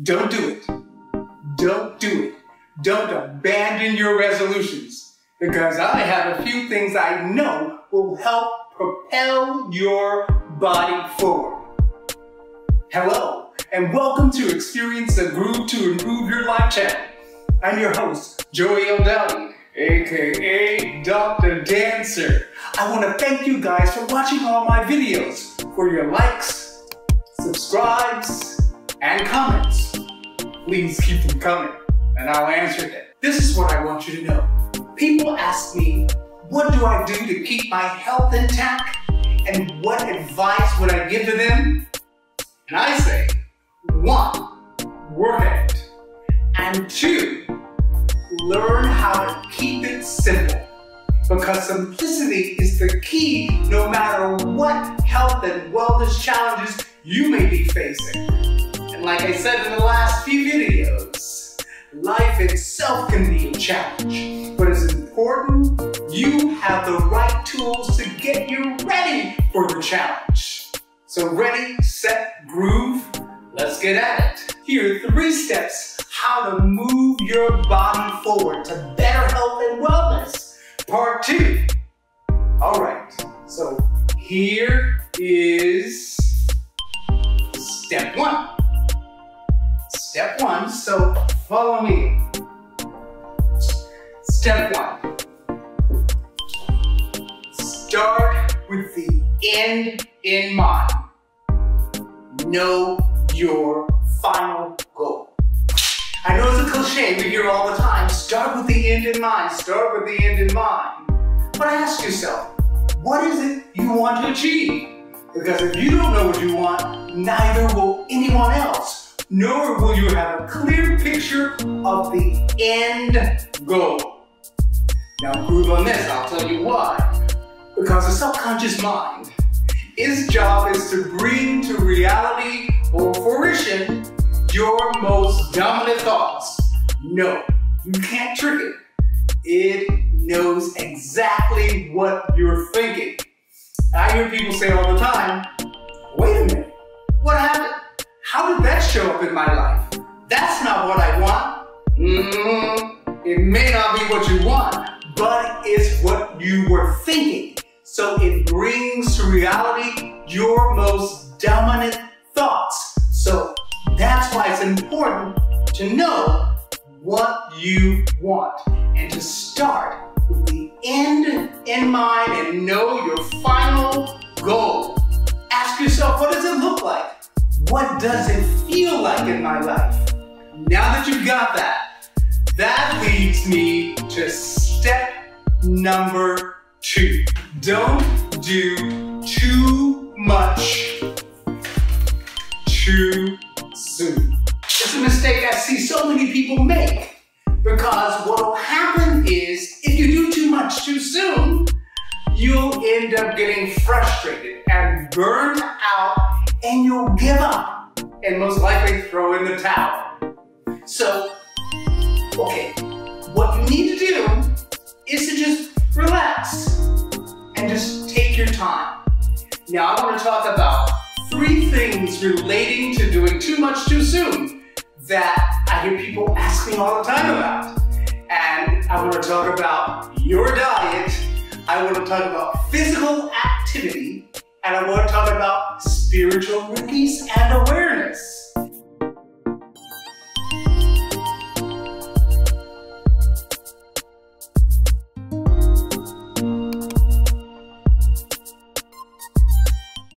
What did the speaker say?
Don't do it. Don't do it. Don't abandon your resolutions because I have a few things I know will help propel your body forward. Hello, and welcome to Experience the Groove to Improve Your Life channel. I'm your host, Joey L. Dowdy, aka Dr. Dancer. I want to thank you guys for watching all my videos, for your likes, subscribes, and comments. Please keep them coming, and I'll answer them. This is what I want you to know. People ask me, what do I do to keep my health intact? And what advice would I give to them? And I say, one, work at it. And two, learn how to keep it simple. Because simplicity is the key no matter what health and wellness challenges you may be facing. Like I said in the last few videos, life itself can be a challenge. But it's important you have the right tools to get you ready for the challenge. So ready, set, groove, let's get at it. Here are three steps how to move your body forward to better health and wellness. Part two. All right, so here is step one. Step one, so follow me. Step one. Start with the end in mind. Know your final goal. I know it's a cliche we hear all the time, start with the end in mind, start with the end in mind. But ask yourself, what is it you want to achieve? Because if you don't know what you want, neither will anyone else, nor will you have a clear picture of the end goal. Now groove on this, I'll tell you why. Because the subconscious mind, its job is to bring to reality or fruition your most dominant thoughts. No, you can't trick it. It knows exactly what you're thinking. I hear people say all the time, wait a minute, what happened? How did that show up in my life? That's not what I want. Mm, it may not be what you want, but it's what you were thinking. So it brings to reality your most dominant thoughts. So that's why it's important to know what you want and to start with the end in mind and know your final goal. Ask yourself, what does it look like? What does it feel like in my life? Now that you've got that, that leads me to step number two. Don't do too much too soon. It's a mistake I see so many people make. Because what will happen is, if you do too much too soon, you'll end up getting frustrated and burned out, and you'll give up, and most likely throw in the towel. So, okay, what you need to do is to just relax and just take your time. Now I want to talk about three things relating to doing too much too soon that I hear people ask me all the time about. And I want to talk about your diet, I want to talk about physical activity, and I want to talk about spiritual release and awareness.